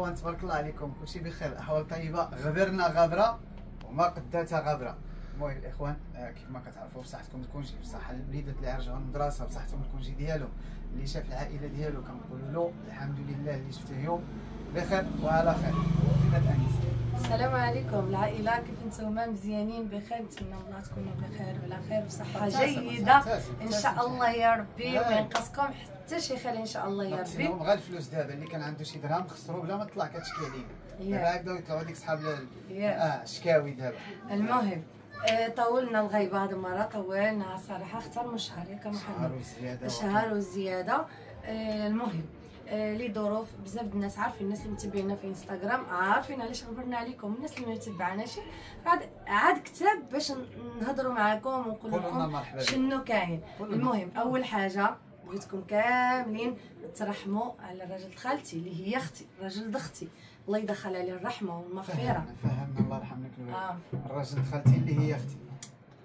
الاخوان تبارك الله عليكم. كلشي بخير. الاحوال طيبة. غبرنا غابره وما قداتها غابره المهم الإخوان آه، كيف ما كتعرفوا بصحتكم تكون شي بصح الوليدات اللي عرجوا المدرسة بصحتهم تكون شي ديالهم اللي شاف العائلة ديالو كنقولوا له الحمد لله اللي شفته اليوم بخير وعلى خير. السلام عليكم. العائلة كيف نتوما؟ مزيانين بخير. نتمنى الله تكونوا بخير وعلى خير. وصحة جيدة. إن شاء الله يا ربي. وما ينقصكم حتى شي خير إن شاء الله يا ربي بغى الفلوس دابا اللي كان عنده شي درهم خسروا بلا ما طلع كتشكي عليه. دابا يبداو يطلعوا هذيك صحاب. آه شكاوي دابا المهم آه، طولنا الغيبة هذه المرة طولنا صراحة اختار من شهر ياك شهر محمد وزيادة شهر وزيادة آه، المهم آه، لي ظروف بزاف د الناس عارفين الناس اللي متابعينا في إنستغرام عارفين علاش خبرنا عليكم الناس اللي ما يتبعناش عاد عاد كتاب باش نهضروا معكم ونقول لكم. شنو كاين. المهم أول حاجة بغيتكم كاملين ترحموا على راجل خالتي اللي هي أختي راجل ضختي الله يدخل عليه الرحمة والمغفرة. فهمنا الله يرحم لك آه. الراجل خالتي اللي هي أختي.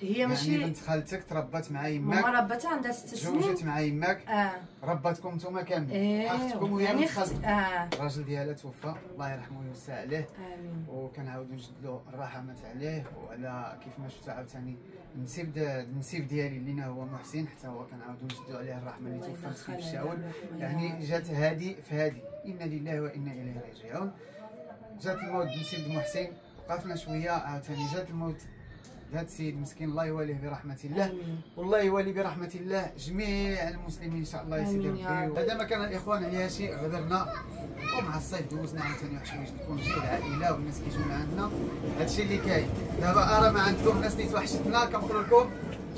هي يعني ماشي بنت خالتك تربات مع ماما يماك ربتها عندها ست سنين. تزوجت مع يماك. آه. رباتكم نتوما كاملين. أختكم إيه وهي يعني خالتك. آه. الراجل ديالها توفى. الله يرحمه ويوسع عليه. آمين. وكنعاودو نجد له الرحمات عليه. وعلى كيف ما شفتوا عاوتاني النسيب النسيب ديالي اللي هو محسن حتى هو كنعاودو نجدو عليه الرحمه اللي توفى في الشاول يعني جات هادي فهادي إنا لله وإنا إليه راجعون. جات الموت نسيب محسن. وقفنا شوية عاوتاني جات الموت هذا السيد مسكين الله يواليه برحمة الله. آمين. والله يولي برحمة الله جميع المسلمين إن شاء الله يا سيدي ربي. رب. هذا ما كان الإخوان عليها شيء غدرنا. ومع الصيف دوزنا عاوتاني واحد شوية نكون جي العائلة والناس كيجيو عندنا هادشي اللي كاين. دابا أرى ما عندكم ناس اللي توحشتنا كنقول لكم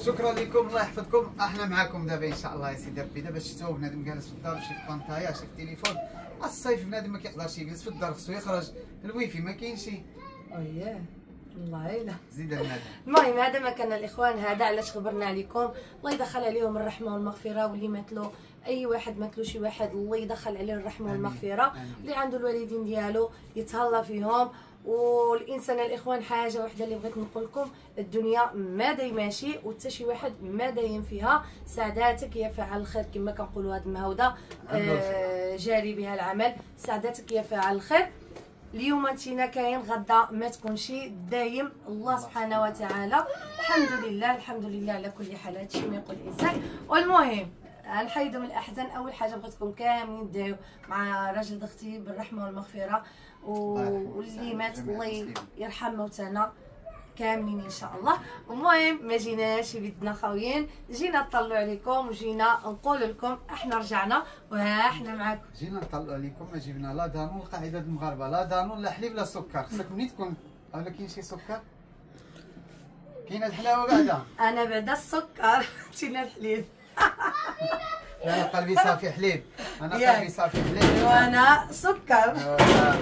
شكرا لكم الله يحفظكم. أحنا معاكم دابا إن شاء الله يا سيدي ربي. دابا شفتوا بنادم جالس في الدار شي pantalla شي في التليفون الصيف بنادم ما كيقدرش يجلس في الدار خصو يخرج. الويفي ما كاينش. اييه الله يلا زيد المهم هذا ما كان الإخوان هذا علاش خبرنا عليكم. الله يدخل عليهم الرحمة والمغفرة واللي ماتلو أي واحد ماتلو شي واحد الله يدخل عليه الرحمة. والمغفرة. اللي عنده الوالدين ديالو يتهلا فيهم. والإنسان الإخوان حاجة واحدة اللي بغيت نقول لكم الدنيا ما دايماشي وحتى شي واحد ما دايم فيها. سعادتك يا فاعل الخير كما كنقولوا هذه المهوده آه جاري بها العمل. سعادتك يا فاعل الخير. اليوم انتينا كاين غدا ما تكونش دايم. الله سبحانه وتعالى. الحمد لله الحمد لله على كل حال. هادشي ما يقول الإنسان. والمهم نحيدوا من الأحزان أول حاجة بغيتكم كاملين تدعيو مع راجل أختي بالرحمة والمغفرة. واللي مات الله. يرحم موتانا. كاملين إن شاء الله. المهم ما جيناش بدنا خاويين جينا نطلعوا عليكم وجينا نقول لكم إحنا رجعنا وإحنا معاكم. جينا نطلعوا عليكم ما جبنا لا دانون القاعده المغاربة لا دانون لا حليب لا سكر. خصك منين تكون؟ ولا كاين شي سكر؟ كاينة الحلاوة بعدا؟ أنا بعدا السكر. تينا الحليب. أنا قلبي صافي حليب. أنا. قلبي صافي حليب. وأنا سكر. آه،.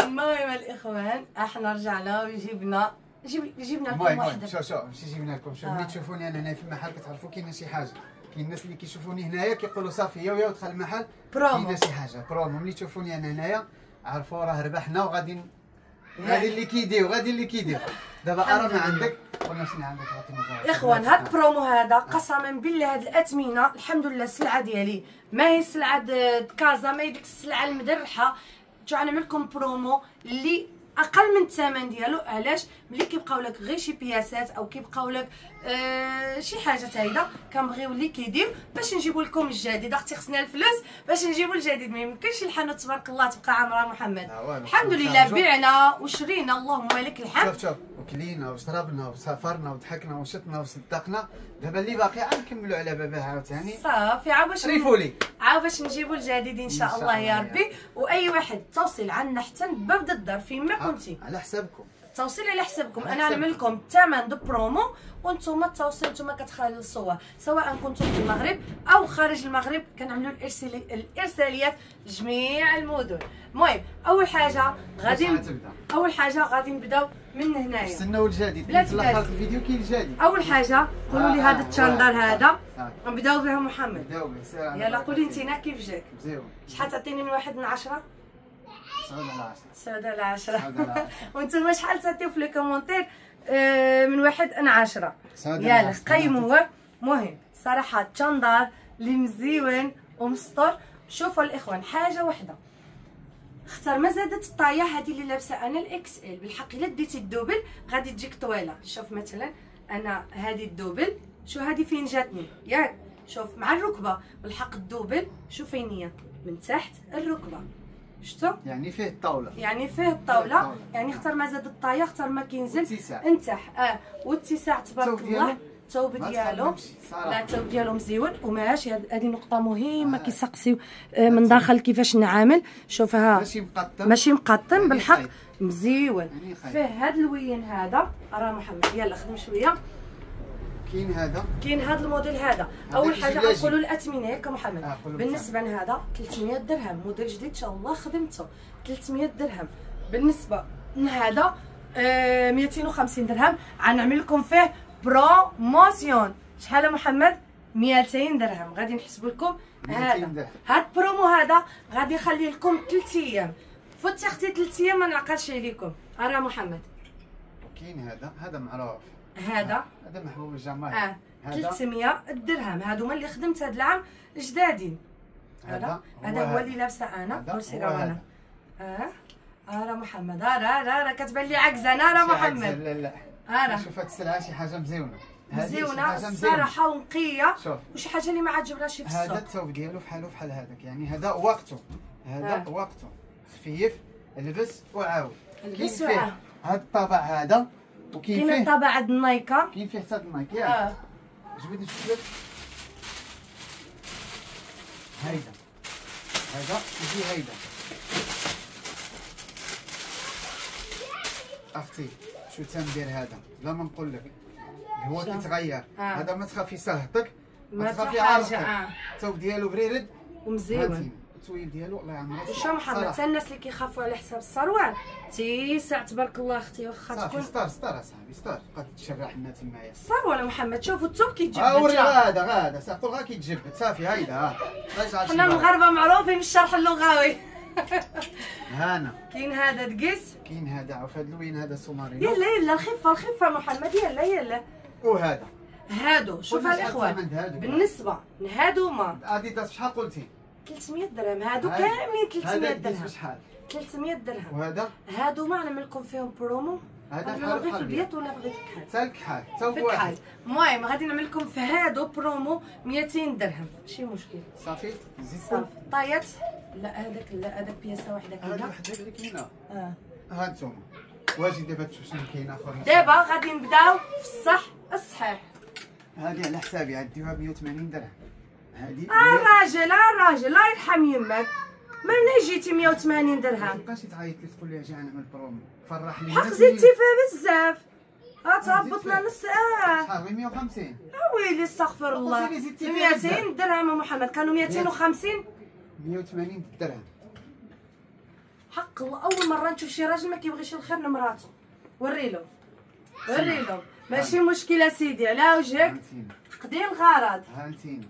المهم الإخوان إحنا رجعنا وجبنا جيب جبنا لكم شوف شوف ماشي جبنا لكم. شوف آه. ملي تشوفوني أنا هنا في المحل كتعرفوا كاينة شي حاجة. كاين الناس اللي كيشوفوني هنايا كيقولوا صافي يا ويا ودخل المحل. كاينة شي حاجة برومو. ملي تشوفوني أنا هنايا عرفوا راه ربحنا وغادي غادي اللي كيدير غادي اللي كيدير دابا أرى ما. عندك. قلنا شنو عندك؟ زهر. إخوان هاد برومو هذا قسما بالله هاد الأثمنة الحمد لله السلعة ديالي. ما هي سلعه كازا ما هي ديك السلعة المدرحة. جو نعمل لكم برومو اللي أقل من الثمن ديالو. علاش؟ ملي كيبقاو لك غير شي بياسات أو كيبقاو لك آه شي حاجة تايده كنبغيو اللي كيدير باش نجيبو لكم الجديد. أختي خصنا الفلوس باش نجيبو الجديد. ما يمكنش الحانوت تبارك الله تبقى عامرة محمد. والو. الحمد لله. بعنا وشرينا. اللهم لك الحمد. شوف شوف. وكلينا وشربنا وسافرنا وضحكنا وشطنا وصدقنا. دابا اللي باقي غنكملوا على بابها عاوتاني. صافي. عا باش ريفوا لي. عاو باش نجيبوا الجديد إن شاء إن شاء الله يا ربي. وأي واحد توصل عنا حتى باب الدار فين ما كنتي. على حسابكم. التوصيل على حسابكم أنا نعمل لكم الثمن de promo وأنتم التوصيل نتوما كتخلصوها سواء كنتم في المغرب أو خارج المغرب كنعملوا الإرساليات لجميع المدن. المهم أول حاجة غادي أول حاجة غادي نبداو من هنايا. استناو الجديد. لا تلاحظ الفيديو كاين الجديد. أول حاجة قولوا لي آه، آه، آه، هذا ال chándal هذا. نبداو به محمد. نبداو به يلا قولي انت كيف جاك. شحال تعطيني من واحد من عشره 9 على 10 9 على 10 وأنتم شحال تعطيو في les commentaires آه، من واحد ان 10 يلا قيموه مهم. صراحة chándal اللي مزيون ومسطر. شوفوا الإخوان حاجة واحدة اختار ما زادت ال talla هذه اللي لابسة أنا ال XL. بالحق إلا ديتي ال double غادي تجيك طويلة. شوف مثلا أنا هذه ال double شو هذه فين جاتني؟ ياك. شوف مع الركبة. بالحق ال double شوف فين هي من تحت الركبة. شفتوا يعني فيه الطولة. يعني فيه الطولة. يعني اختار ما زاد ال talla اختار ما كينزل. انتح. آه. واتساع تبارك الله. الثوب ديالو. لا الثوب ديالو مزيون. وماشي هذه نقطة مهمة آه. كيسقسيو آه، من داخل كيفاش نعامل. شوف ها ماشي مقطع ماشي مقطن يعني بالحق. مزيون. يعني. فيه هاد اللوين هذا. راه محمد يلا خدم شوية. كاين هذا؟ كاين هذا الموديل هذا. أول حاجة. غنقولوا الاثمنه ياك محمد آه، بالنسبة لهذا 300 درهم. موديل جديد إن شاء الله خدمته. 300 درهم. بالنسبة لهذا آه 250 درهم. غنعمل لكم فيه promotion. شحال محمد؟ 200 درهم. غادي نحسب لكم 200 هذا. هاد البرومو هذا غادي يخلي لكم 3 أيام. فوتي أختي 3 أيام ما نعقلش عليكم. أرى محمد. كاين هذا؟ هذا معروف. هذا. هذا محبوب الجماهير آه هذا. 300 درهم هادو هما اللي خدمت هاد العام جدادين. هذا. هذا. هو اللي لابسه أنا. هذا. كرسي راه أنا هذا. آه. آه راه محمد. آه راه راه راه كتبان لي عكزانه راه شي عكزة، محمد. لا لا. آه راه شوف هاد السلعة شي حاجة مزيونة. مزيونة. الصراحه ونقية. وشي حاجة اللي ما عجبناش في هذا السوق الثوب ديالو بحالو بحال هذاك. يعني هذا وقته. هذا آه. وقته. خفيف البس وعاود. البس وعاود. هذا الطابع هذا وكاين كاين فيه؟ الطابع عند نايكا كاين فيه حتى النايك ياك آه. جبد الشبك هيدا هذا يجي هيدا أختي شو تندير هذا؟ لا ما نقول لك. هو؟ كيتغير. آه. هذا ما تخافي سهطك ما تخافي آه. الثوب ديالو بريرد. ومزيون. هاتي التويب ديالو الله يعمرك. وشو محمد صراحة. حتى الناس اللي كيخافوا على حساب السروال تيسع تبارك الله أختي واخا صافي تكون ستار ستار اصاحبي ستار. بقات تشرح لنا تمايا السروال محمد شوفوا الثوب كيتجبد اوري شا. غادا غادا ساقول غا كيتجبد. صافي هايدا حنا المغاربة معروفين بالشرح اللغوي. هانا. كاين هذا دقيس. كاين هذا عرف هذا اللوين هذا سوماري يلا يلا الخفة الخفة محمد يلا يلا. وهذا هادو شوف الإخوان؟ بالنسبة لهادوما أديداس شحال قلتي؟ 300 درهم. هادو. كاملين 300 هذا ديس درهم بشحال 300 درهم. وهذا؟ هادو ما نعمل لكم فيهم برومو؟ هذا بحال في البيض ولا بغيت في الكحل؟ سالك حال ثوب في واحد الكحل. المهم غادي نعمل لكم في هادو برومو 200 درهم. ماشي مشكل؟ صافي. زيد صافي. طايات لا هذاك لا هذاك بياسة واحدة هذا كاينة واحد اللي كاينة. آه. ها أنتم واجي دابا تشوف شنو كاين اخر دابا غادي نبداو في الصح الصحيح. هذه على حسابي عديوها ب 180 درهم. هذه آه راجل آه راجل الله يرحم يمك. من جيتي 180 ما درهم. تبقاش تعيط لي تقول لي أجي نعمل برومو فرحني حق زدتي فيها بزاف. ها تهبطنا. نص آه. شحال غير 150 ويلي استغفر الله. قلتي لي زدتي فيها 200 درهم يا محمد. كانوا 250 180 درهم. حق الله. أول مرة نشوف شي راجل ما كيبغيش الخير لمراته. وري له. وري له. ماشي مشكلة سيدي. على وجهك. هانتينا قضي الغرض. هانتينا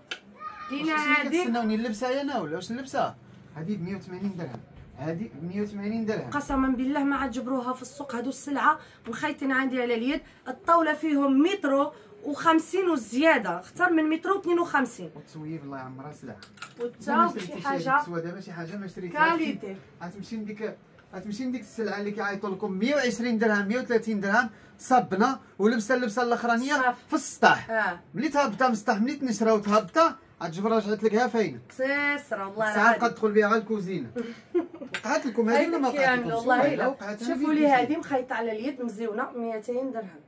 واش هذه كتسناوني نلبسها أنا ولا واش نلبسها هذه ب 180 درهم. هذه ب 180 درهم. قسما بالله ما عاد جبروها في السوق هادو السلعة. مخيطين عندي على اليد. الطولة فيهم مترو و50 وزيادة. اختار من مترو 52 والتسويب الله يعمرها سلعه والثوب شي حاجة؟ سوا دابا شي حاجة ما شريتها qualité. غتمشي لديك غتمشي لديك السلعة اللي كيعيطوا لكم. 120 درهم 130 درهم. صبنا. ولبسه اللبسة الأخرانية. في السطح آه. ملي تهبطها من السطح ملي تنشرها وتهبطها غتجبر رجعت لك؟ ها فاين تسرى والله ساعات العظيم. قد تدخل بها غير الكوزينة. وقعت لكم هذه ولا ما وقعت لكم. والله لا شوفوا لي. هذه مخيطة على اليد مزيونة 200 درهم.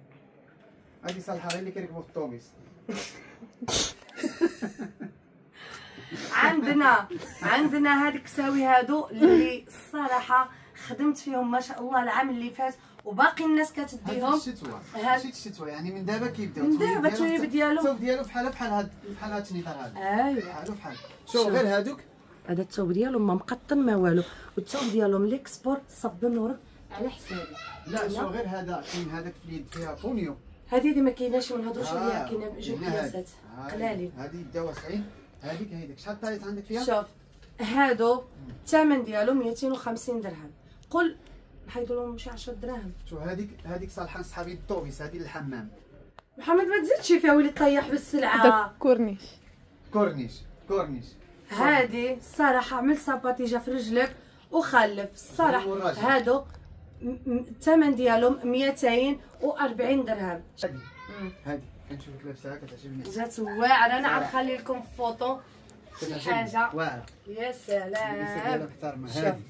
هذه صالحه غير اللي كيركبوا في الطوبيس عندنا عندنا هاد الكساوي هادو اللي الصراحه خدمت فيهم ما شاء الله العام اللي فات. وباقي الناس كتديهم. الشتوى هاد- الشتوى يعني من دابا كيبداو من التويب دابا التويب ديالو. التوب ديالو بحال بحال هاد بحال هاد الشنيطار هذا ايوا بحالو بحال. شوف شوف. غير هادوك؟ هذا الثوب ديالهم ما مقطن ما والو. والثوب ديالهم ليكسبور صب ورد على حسابي. لا شو غير هذا كاين هذاك في اليد فيها بونيو هذه دي ما كايناش ما نهضروش آه، عليها كاينة بجوج كاينة هاد. بياسات هاي. قلالين هذه دوا 70 هذيك هيديك. شحال طايت عندك فيها؟ شوف هادو الثمن ديالو 250 درهم. قل نحيدوا لهم شي 10 دراهم. شو هذيك هذيك صالحه صحابي الطوبيس هذه للحمام محمد ما تزيدش فيها ولي طيح بالسلعة. كورنيش. كورنيش كورنيش. هادي الصراحه عمل zapatilla في رجلك وخلف. الصراحه والراجل. هادو الثمن ديالهم 240 درهم. هادي. كنشوفك لابسها كتعجبني جات واعرة. أنا غنخلي لكم فوطو. شي. حاجة. واعرة. يا سلام. محترمه شوف. هادي.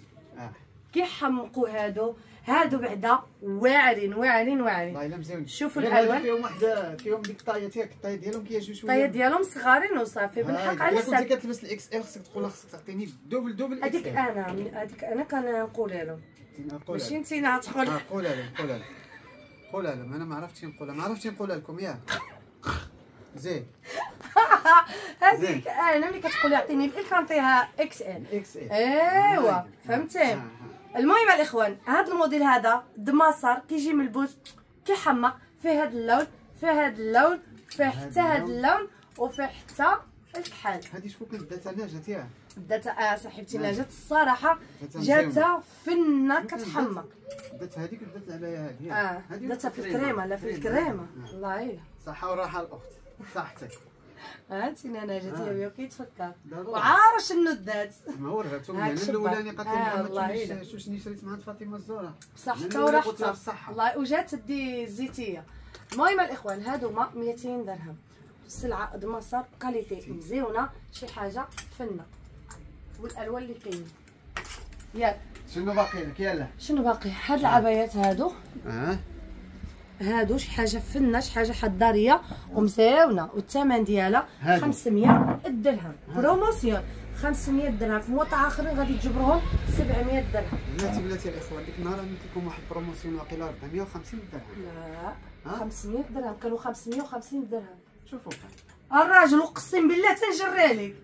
آه كيحمقوا هادو. هادو بعدا واعرين واعرين واعرين. والله الا مزيون شوفوا الألوان. فيهم واحد فيهم ديك الطاية تاعك الطاية ديالهم كيعجبو شوية. الطاية ديالهم صغارين وصافي بالحق على كنتي ساك كتلبس ال XL خصك تقول خصك تعطيني double double هذيك أنا هذيك أنا كنقول لهم قول ماشي انت اللي غتقول آه قولها لهم قولها لهم قولها لهم أنا ما عرفتش نقولها ما عرفتش نقولها لكم ياك زين. هذيك أنا ملي كتقول اعطيني L كنعطيها XL XL أيوا فهمتي؟ المهم الإخوان هذا الموديل هذا دماصر كيجي ملبوس كيحمق فيه هذا اللون فيه هذا اللون فيه حتى هذا اللون. وفيه حتى الكحل هذه شكون كانت داتها؟ ناجت ياك بدات آه صاحبتي جات الصراحة جاتها فنة كتحمق دات هذيك ودات العبايه هذه آه هذه درتها في الكريمة لا في الكريمة. الله يعينها. صحة وراحة الأخت. صحتك. هانتينا أنا جات آه. هي كيتفكر ضروري. وعارف شنو دات ما هو أنا شبة. الاولاني قالت لي آه، محمد شني شريت مع فاطمة الزهراء قلت لها وراحتها. الله وجات دي الزيتيه المهم الإخوان هادوما 200 درهم. السلعه دمصر qualité. مزيونة. شي حاجة؟ فنة. والألوان اللي كاينين. ياك شنو باقي لك؟ يلا. شنو باقي؟ هاد العبايات هادو. آه. هادو شي حاجة فنه شي حاجة حضارية ومزيونه والثمن ديالها هادو. 500 درهم promotion. 500 درهم في مواقع آخرين غادي تجبرهم 700 درهم بلاتي بلاتي الاخوان ديك النهار عملت لكم واحد promotion واقيلا 450 درهم. لا. ها؟ 500 درهم. كانوا 550 درهم. شوفوا الراجل أقسم بالله تنجري عليك.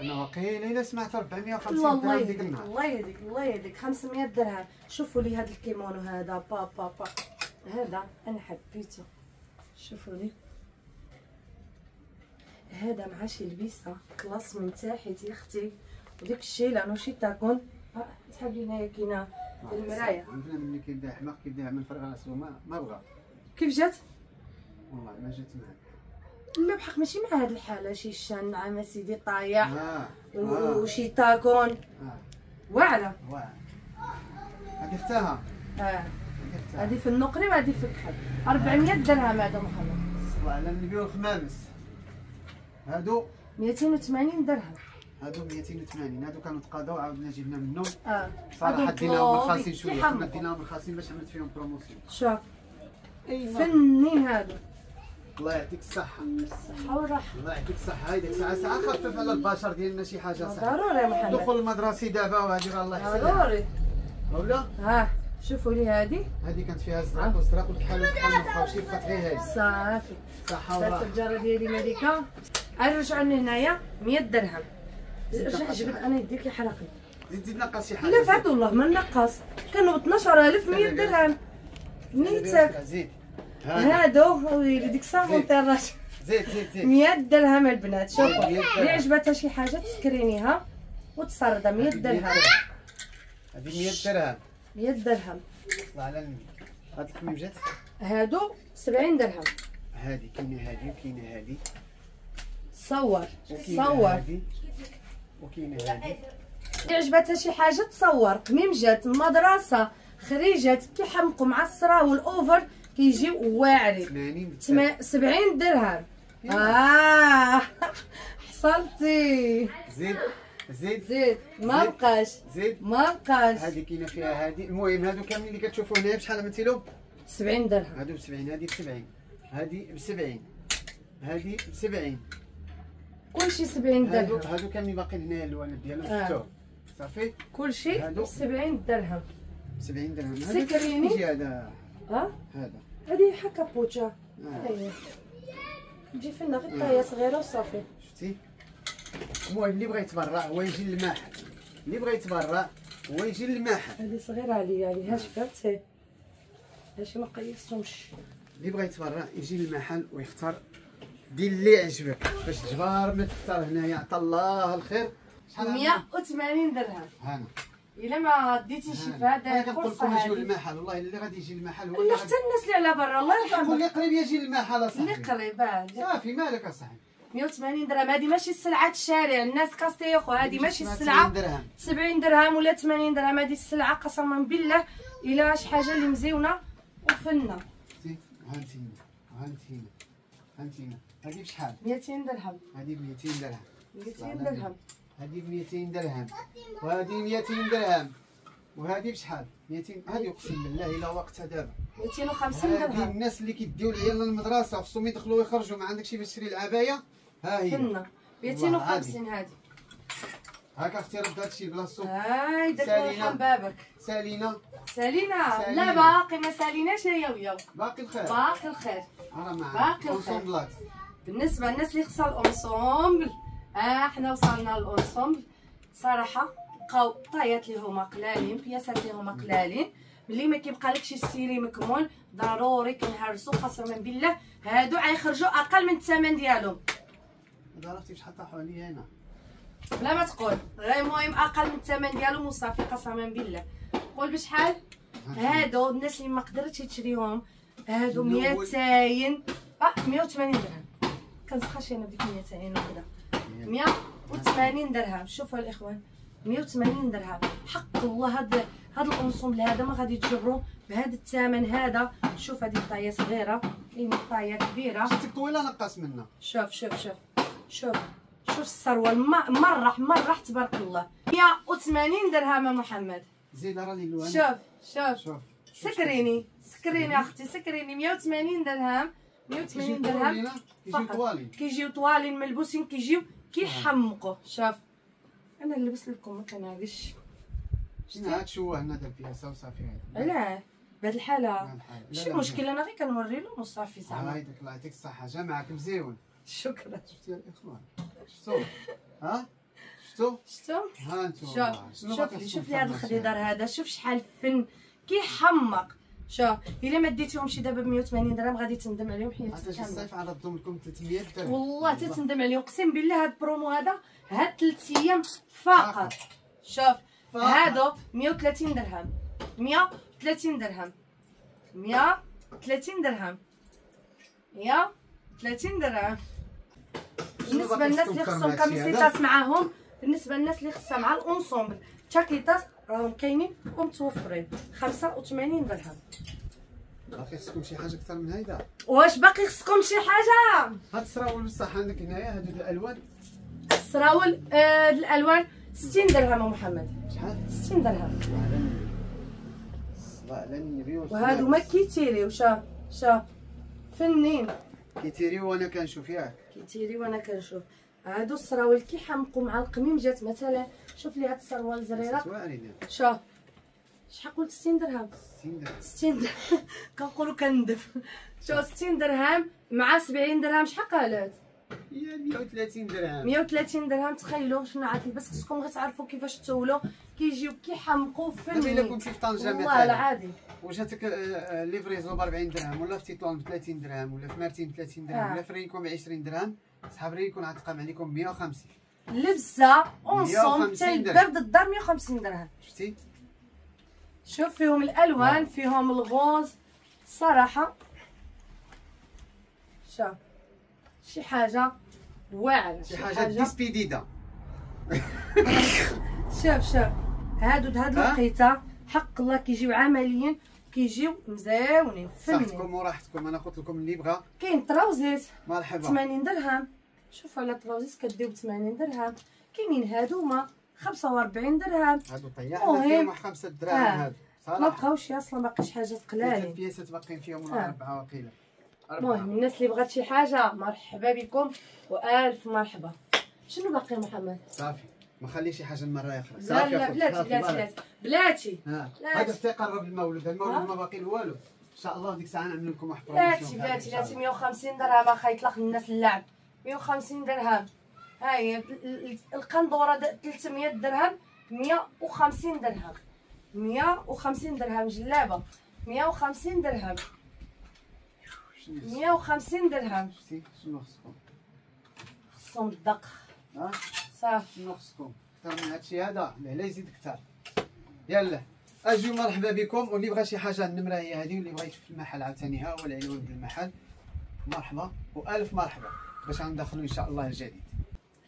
أنا واقيلا إلا سمعت 450 الله درهم ديك يهديك النهار. الله يهديك الله يهديك. 500 درهم. شوفوا لي هذا الكيمونو هذا. با با با. هذا أنا حبيته. شوفوا لي هذا مع شي لبسه classe من تحت يا أختي. وديك الشي لأنه شي تاكون. ها تحب لي هنايا كاينة المراية. عندنا ملي كيبدا حماق كيبدا يعمل فرغ راسو ما ما بغى كيف جات؟ والله ما جات معاك. لا بحق ماشي مع هاد الحالة. شي شان نعم سيدي طايح. آه وشي تاكون. واعرة. واعر هذه اختها. آه. هذه في النقري وهذه في الكحل 400 درهم هذا محمد. صلى على النبي والخمامس هادو 280 درهم. هادو 280 هادو كانوا تقاضوا عاودنا جبنا منهم. آه. صراحة ديناهم رخاصين شوية. كنا ديناهم رخاصين باش عملت فيهم promotion شوف ايوا فنين هادو. الله يعطيك الصحة. الصحة والراحة. الله يعطيك الصحة. هايديك ساعة ساعة خفف على البشر ديالنا شي حاجة صح ضروري يا محمد. دخول المدرسة دابا وهادي راه الله يحسن ضروري. ولا ها. شوفوا لي هذه هادي كانت فيها الزرق والزرق والكحل والكحل ما بقاوش يبقى غير هادي صافي. صحه وراحه الجاره ديالي ملكة. نرجعوا لهنايا 100 درهم. رجع جبد أنا يديك يحرقني زيد زيد نقص شي حاجة. لا فات والله ما نقص. كانوا ب 12100 درهم. نيتك. زيد هادو ويلي ديك صافون تاع الراجل. زيد زيد زيد. 100 درهم البنات شوفوا. 100. اللي عجبتها شي حاجة تسكرينيها وتصردها. 100 درهم. هذه 100 درهم. 100 درهم. على هاد الخميم جات؟ هادو 70 درهم. هادي كاينة هادي وكاينة هادي. صور صور هادي. وكاينة هادي. اللي عجبتها شي حاجة؟ تصور. ميم جات المدرسة خريجات كيحمقوا مع الصرا والأوفر كيجيو واعرين 80 تما- 70 درهم. آه. حصلتي. زيد زيد. زيد ما. بقاش زيد. ما بقاش هادي كاينة فيها هادي. المهم هادو كاملين اللي كتشوفوا هنا بشحال عملتي 70 درهم. هادو ب 70 هادي ب 70 هادي ب 70 هادي ب 70 كلشي 70 هادو درهم. هادو كاملين باقيين هنا الوان ديالهم آه. شفتوه. صافي؟ كلشي هادو. 70 درهم. 70 درهم. سكريني. هذا؟ ها هذا. هذه ها capucha. آه. تجي فينا غير طايه صغيرة وصافي. شفتي؟ المهم اللي بغى يتبرع هو يجي للماحل اللي بغى يتبرع هو يجي للماحل هذه صغيرة عليا هذه ها شفتي هاشي ما قيستهمش اللي بغى يتبرع يجي للمحل ويختار دير اللي عجبك باش تجبار ما تختار هنايا عطا الله الخير. شحال عندنا؟ 180 درهم. هانا. إلا ما ديتي شي في أنا كنقول لكم يجيو للمحل والله اللي غادي يجي للمحل هو لا اللي حتى الناس اللي على برا الله يرحمك اللي قريب يجي للمحل اللي اصاحبي قريب آه. صافي مالك اصاحبي 180 درهم. هذه ماشي سلعه الشارع. الناس كاستيخو. هذه ماشي السلعة. 90 درهم. 70 درهم ولا 80 درهم. هذه السلعة قسما بالله الا شي حاجة اللي مزيونة وفنة. شفتي ها انت هنا ها انت هنا ها انت هنا هذه بشحال؟ 200 درهم. هذه ب 200 درهم 200 درهم. هذه ب 200 درهم. وهذه 200 درهم. وهذه بشحال؟ 200 هذه اقسم بالله إلى وقتها دابا. 250 هذه درهم. الناس اللي كيديو العيال للمدرسة خصهم يدخلوا ويخرجوا. ما عندكش باش تشري العباية؟ ها هي. فنه 250 هذه هاك أختي رد هادشي بلاصتو. هاي درت سالينا. مرحبا بابك سالينا. سالينا. لا باقي ما ساليناش هي ويا. باقي الخير. باقي الخير. راه معاك. باقي الخير. بالنسبة للناس اللي خصها ال ensemble آه حنا وصلنا لل ensemble صراحة بقاو طايات اللي هما قلالين بياسات اللي هما قلالين. ملي ما كيبقالكش ال série مكمول ضروري كنهرسو قسما بالله. هادو غيخرجوا أقل من الثمن ديالهم. هذا عرفتي بشحال طاحوا عليا هنا. بلا ما تقول. غير المهم أقل من الثمن ديالهم وصافي قسما بالله. قول بشحال؟ هادو الناس اللي ما قدرتش تشريهم هادو الأول. 200 آه 180 درهم. كنسخاش أنا بديك 200 وكذا. 180 درهم. شوفوا الإخوان 180 درهم. حق الله هاد هاد الانصومبل هذا ما غادي تجبروا بهذا الثمن هذا. شوف هذه الطاية صغيرة. كاين الطايه كبيرة. شفتك طويلة نقص منها. شوف شوف شوف. شوف شوف الثروة مرح مرح تبارك الله. 180 درهم يا محمد. زيد راني الوان شوف شوف. شوف سكريني سكريني أختي سكريني. 180 درهم 180 درهم يجيو فقط. طوالين كيجيو طوالين ملبوسين كيجيو كيحمقوا شوف. أنا نلبس لكم ما كنعرفش شنو عاد شوهنا دار البياسه وصافي هذا لا بهاد الحالة. لا. مشكل أنا غير كنوري لهم وصافي زعما. الله يعطيك الصحة. جا معاك مزيون. شكرا. شفتي يا الاخوان شفتو ها؟ شفتو شفتوا؟ ها أنتم شوف شوف لي شوف لي هذا الخضيضر هذا شوف شحال فن كيحمق شوف إلا ما ديتيهمش دابا ب 180 درهم غادي تندم عليهم حياتك كاملة. الصيف على الضم لكم 300 درهم. والله تتندم عليهم. أقسم بالله هاد البرومو هذا هاد ثلاث أيام فقط شوف. هادو 130 درهم. 130 درهم. 130 درهم. 130 درهم. بالنسبة للناس اللي خصهم؟ camisetas معاهم بالنسبة للناس اللي خصها مع ال ensemble chaquetas راهم كاينين ومتوفرين 85 درهم. باقي خصكم شي حاجة أكثر من هيدا؟ واش باقي خصكم شي حاجة؟ هاد السراول بصح عندك هنايا هادو الألوان. السراول آه الألوان 60 درهم محمد. شحال؟ 60 درهم. وهادو ما كيتيريو شوف شوف فنين. كيتيريو وأنا كنشوف ياك. كيتيري وأنا كنشوف. هادو السراول كيحمقوا مع القميجات مثلا شوف لي هاد السروال زريره شوف شحال قلت؟ 60 درهم. 60 درهم. 60 درهم. كنقولوا كندف شوف 60 درهم مع 70 درهم شحال قالت؟ هي 130 درهم. 130 درهم تخيلوا شنو عاد بس خصكم غير تعرفوا كيفاش تولوا كيجيو كيحمقوا دابا إلا فنين كنتي في طنجة والله مثلا وجاتك livraison ب 40 درهم ولا في تيطوان ب 30 درهم ولا في مارتيل ب 30 درهم آه. ولا في رينكون ب 20 درهم صحاب رينكون غتقام عليكم 150 لبسة ensemble 150 حتى. يبرد الدار 150 درهم. شفتي؟ شوف فيهم الألوان فيهم ال rose صراحة شوف. شي حاجة واعرة شي حاجة ديسبيديدا شوف شوف. هادو هاد ها؟ الوقيته حق الله كيجيو عمليين كيجيو مزيونين فنين صحتكم وراحتكم. أنا قلت لكم اللي بغى. كاين طراوزيت مرحبا. 80 درهم. شوفوا على طراوزيت كديو ب 80 درهم. كاينين هادوما 45 درهم. هادو طيحنا. فيهم 5 دراهم آه. هادو. ما بقاوش أصلا باقيش حاجات ثلاث قلالين بياسات باقيين فيهم آه. ولا أربعة وقيلة. المهم الناس اللي بغات شي حاجة مرحبا بكم وألف مرحبا. شنو باقي محمد؟ صافي. ما خليش شي حاجة المرة آخرى. لا صافي لا أخويا، بلاتي بلاتي. بلاتي. بلاتي. ها. لا. هذا حتى يقرب المولد المولد ها؟ ما باقي له والو إن شاء الله ديك الساعة نعمل لكم واحد بلاتي بلاتي بلاتي. الله. 150 درهم اخا يطلق للناس اللعب. 150 درهم. ال- ال- القندوره د- 300 درهم 150 درهم. 150 درهم جلابة. 150 درهم. 150 درهم. شفتي شنو خصكم خصهم الدق ها؟ صافي. شنو خصكم أكثر من هادشي هذا؟ لا لا يزيد أكثر. يلا. اجيو مرحبا بكم. واللي بغى شي حاجة النمره هي هذه واللي بغى يشوف المحل عاوتاني ها هو العنوان ديال المحل مرحبا. وألف مرحبا. باش غندخلوا إن شاء الله الجديد.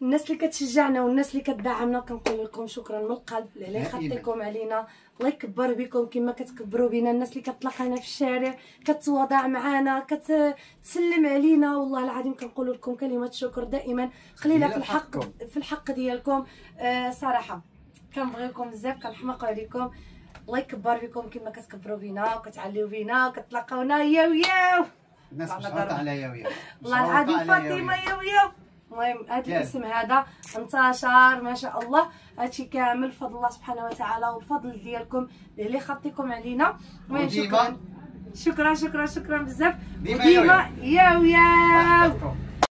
الناس اللي كتشجعنا والناس اللي كتدعمنا كنقول لكم شكرا من القلب على. خطيكم علينا. الله يكبر بكم كما كتكبروا بينا. الناس اللي كتلاقانا في الشارع كتواضع معانا كتسلم علينا. والله العظيم كنقول لكم كلمة شكر دائما. خلينا في الحق. في الحق ديالكم. آه صراحة كنبغيكم بزاف كنحماقوا عليكم. الله يكبر بكم كما كتكبروا بينا وكتعليو بينا وكتلاقاونا. ياو ياو. الناس ضرب. على يا ويا والله العظيم فاطمة ياو ياو. المهم هذا. الاسم هذا انتشر ما شاء الله. هادشي كامل بفضل الله سبحانه وتعالى وبفضل ديالكم اللي خطيكم علينا. المهم شكرا شكرا شكرا شكرا بزاف. ديما ياو ياو